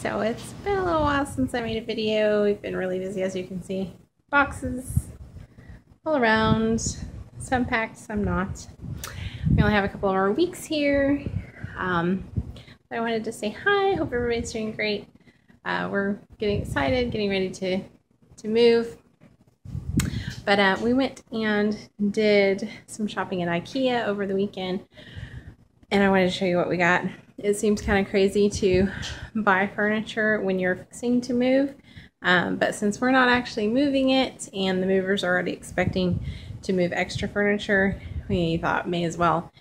so it's been a little while since I made a video. We've been really busy as you can see. Boxes all around, some packed, some not. We only have a couple more weeks here. Um, I wanted to say hi, hope everybody's doing great. Uh, we're getting excited, getting ready to, to move. But uh, we went and did some shopping at Ikea over the weekend and I wanted to show you what we got. It seems kind of crazy to buy furniture when you're fixing to move, um, but since we're not actually moving it and the movers are already expecting to move extra furniture, we thought may as well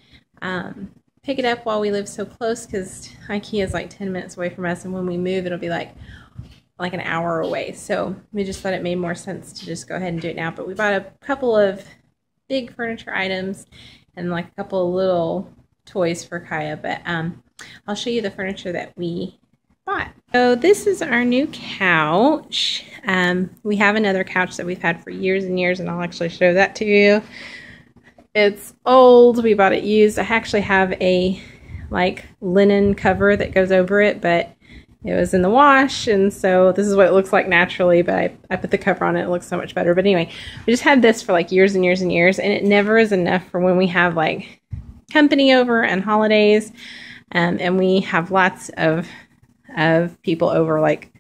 um, pick it up while we live so close because IKEA is like 10 minutes away from us, and when we move, it'll be like like an hour away. So we just thought it made more sense to just go ahead and do it now. But we bought a couple of big furniture items and like a couple of little toys for Kaya, but um, I'll show you the furniture that we bought. So this is our new couch. Um, we have another couch that we've had for years and years, and I'll actually show that to you. It's old. We bought it used. I actually have a like linen cover that goes over it, but it was in the wash, and so this is what it looks like naturally, but I, I put the cover on it. It looks so much better. But anyway, we just had this for like years and years and years, and it never is enough for when we have like company over and holidays. Um, and we have lots of of people over like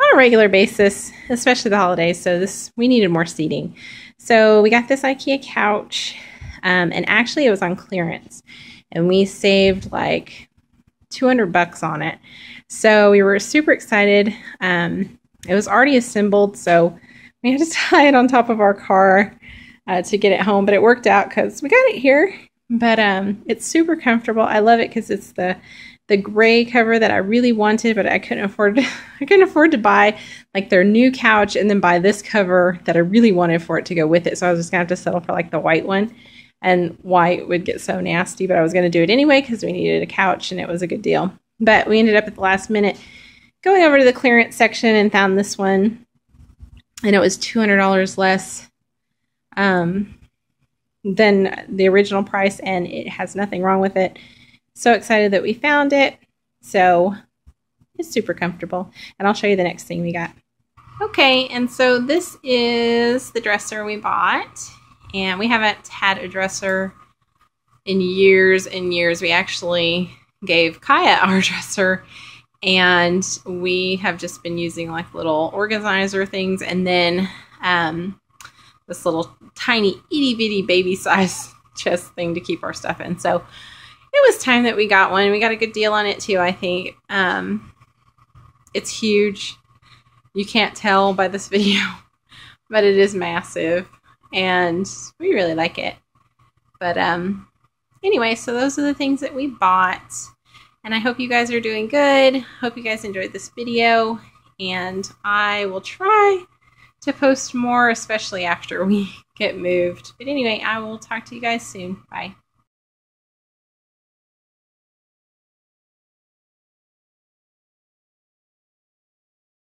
on a regular basis, especially the holidays. So this we needed more seating. So we got this IKEA couch, um, and actually it was on clearance, and we saved like 200 bucks on it. So we were super excited. Um, it was already assembled, so we had to tie it on top of our car uh, to get it home, but it worked out because we got it here but um, it's super comfortable. I love it because it's the the gray cover that I really wanted, but I couldn't afford. I couldn't afford to buy like their new couch and then buy this cover that I really wanted for it to go with it. So I was just gonna have to settle for like the white one, and white would get so nasty. But I was gonna do it anyway because we needed a couch and it was a good deal. But we ended up at the last minute going over to the clearance section and found this one, and it was two hundred dollars less. Um, than the original price, and it has nothing wrong with it. So excited that we found it. So it's super comfortable. And I'll show you the next thing we got. Okay, and so this is the dresser we bought. And we haven't had a dresser in years and years. We actually gave Kaya our dresser and we have just been using like little organizer things and then um, this little tiny itty bitty baby size chest thing to keep our stuff in. So it was time that we got one. We got a good deal on it too, I think. Um, it's huge. You can't tell by this video, but it is massive and we really like it. But um, anyway, so those are the things that we bought. And I hope you guys are doing good. Hope you guys enjoyed this video. And I will try to post more, especially after we get moved. But anyway, I will talk to you guys soon. Bye.